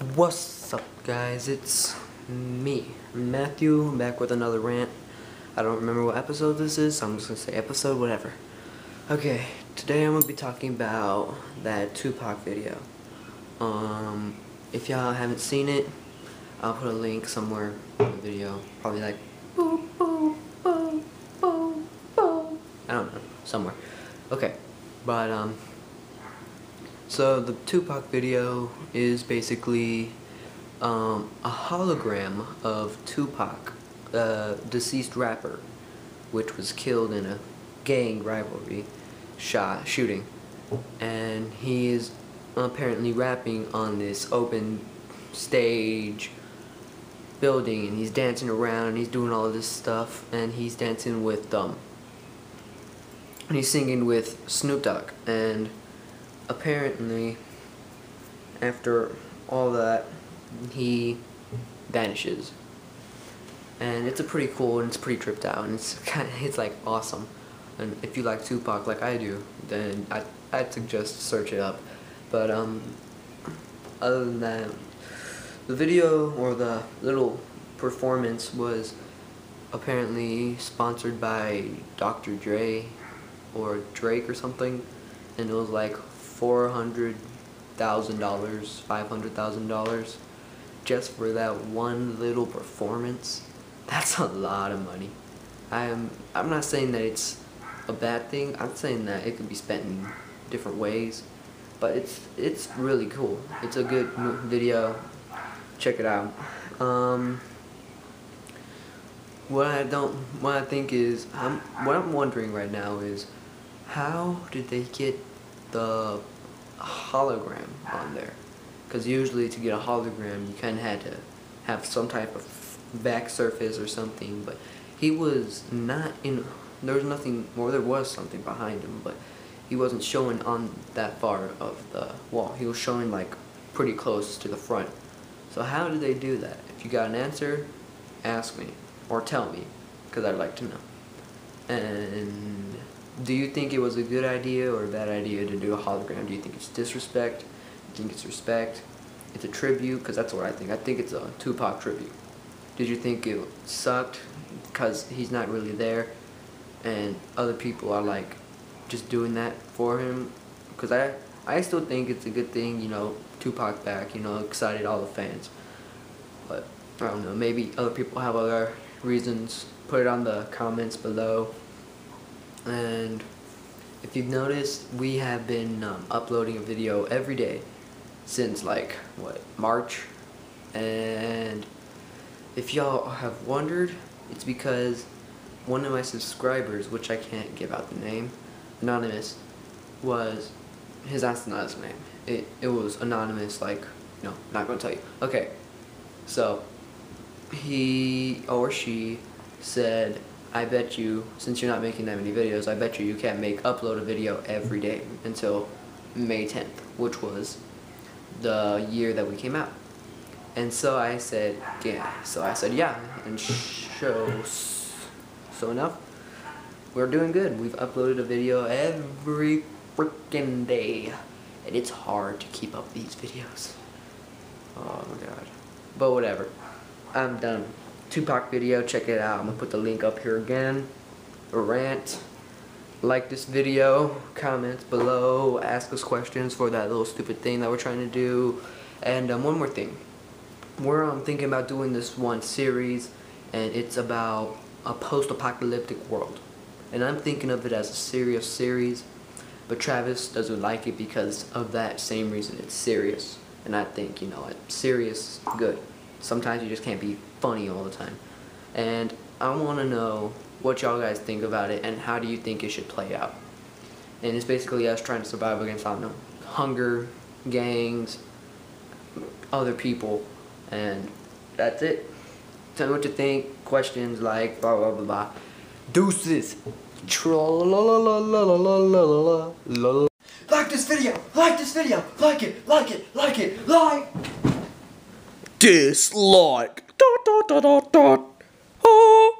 What's up guys, it's me, Matthew, back with another rant. I don't remember what episode this is, so I'm just gonna say episode whatever. Okay, today I'm gonna be talking about that Tupac video. Um, if y'all haven't seen it, I'll put a link somewhere in the video. Probably like, boom, boom, boom, boom, boom. I don't know, somewhere. Okay, but um, so the Tupac video is basically um, a hologram of Tupac, a deceased rapper, which was killed in a gang rivalry shot shooting, and he is apparently rapping on this open stage building, and he's dancing around, and he's doing all this stuff, and he's dancing with um, and he's singing with Snoop Dogg, and apparently, after all that, he vanishes. And it's a pretty cool and it's pretty tripped out and it's kind of, it's like awesome. And if you like Tupac like I do, then I I'd suggest search it up. But um, other than that, the video or the little performance was apparently sponsored by Dr. Dre or Drake or something, and it was like four hundred thousand dollars, five hundred thousand dollars, just for that one little performance. That's a lot of money. I am. I'm not saying that it's a bad thing. I'm saying that it could be spent in different ways, but it's it's really cool. It's a good video. Check it out. Um, what I don't, what I think is, I'm, what I'm wondering right now is, how did they get the hologram on there? Because usually to get a hologram, you kind of had to have some type of back surface or something, but he was not in, there was nothing, or there was something behind him, but he wasn't showing on that far of the wall. He was showing like pretty close to the front. So how did they do that? If you got an answer, ask me or tell me because I'd like to know. And do you think it was a good idea or a bad idea to do a hologram? Do you think it's disrespect? Do you think it's respect? It's a tribute? Because that's what I think. I think it's a Tupac tribute. Did you think it sucked because he's not really there and other people are like just doing that for him? Because I, I still think it's a good thing, you know, Tupac back, you know, excited all the fans. But I don't know, maybe other people have other reasons. Put it on the comments below. And if you've noticed, we have been um, uploading a video every day since like, what, March? And if y'all have wondered, it's because one of my subscribers, which I can't give out the name, Anonymous, was, his that's not his name. It, it was anonymous, like, no, not gonna tell you. Okay, so, he or she said, I bet you, since you're not making that many videos, I bet you you can't make, upload a video every day until May 10th, which was the year that we came out. And so I said, yeah. So I said, yeah. And so, so enough, we're doing good. We've uploaded a video every freaking day. And it's hard to keep up these videos. Oh my god. But whatever. I'm done. Tupac video, check it out. I'm gonna put the link up here again. A rant. Like this video, comments below, ask us questions for that little stupid thing that we're trying to do. And um, one more thing. We're um, thinking about doing this one series, and it's about a post-apocalyptic world. And I'm thinking of it as a serious series, but Travis doesn't like it because of that same reason. It's serious. And I think, you know, it's serious good. Sometimes you just can't be funny all the time. And I want to know what y'all guys think about it and how do you think it should play out. And it's basically us trying to survive against, I don't know, hunger, gangs, other people, and that's it. Tell me what you think, questions like blah blah blah blah. Deuces. Like this video, like this video, like it, like it, like it, like. Dislike. Dot dot dot dot dot. Oh.